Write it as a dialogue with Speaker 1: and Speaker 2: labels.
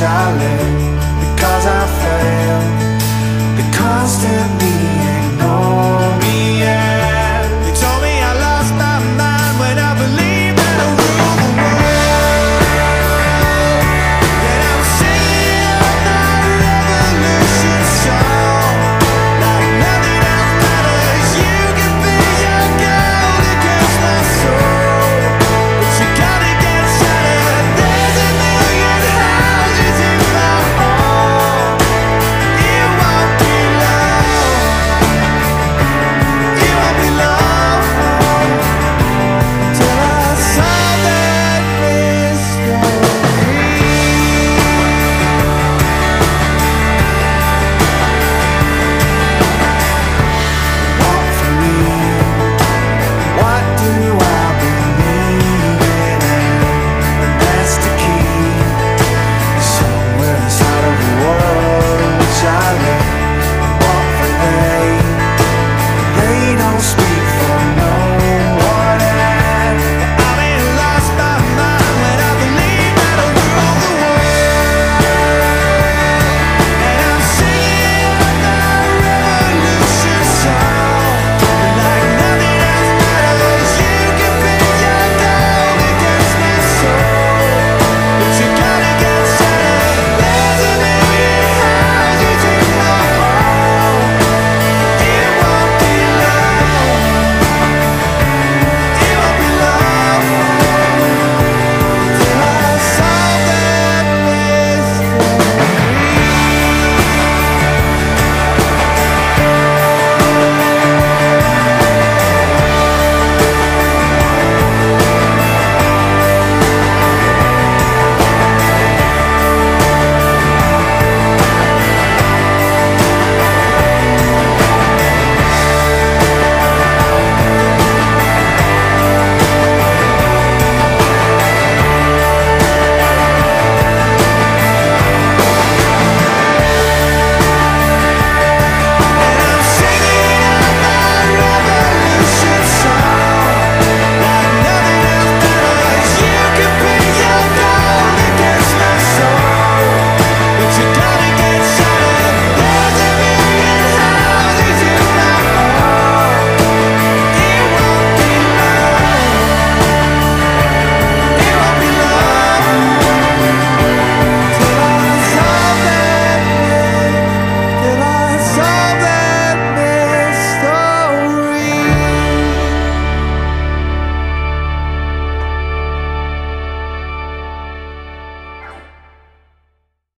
Speaker 1: challenge